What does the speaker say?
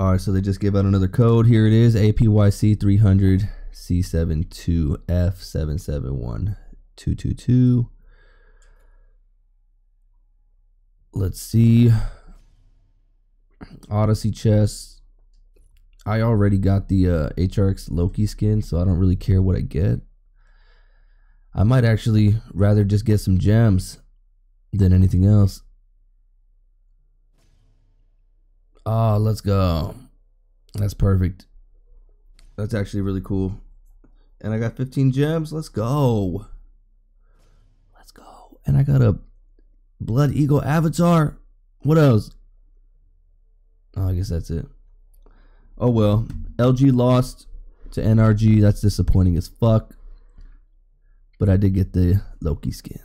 All right, so they just gave out another code. Here it is APYC 300 C72F771222. Let's see. Odyssey chest. I already got the uh, HRX Loki skin, so I don't really care what I get. I might actually rather just get some gems than anything else. Oh, let's go. That's perfect. That's actually really cool. And I got 15 gems. Let's go. Let's go. And I got a Blood Eagle avatar. What else? Oh, I guess that's it. Oh well. LG lost to NRG. That's disappointing as fuck. But I did get the Loki skin.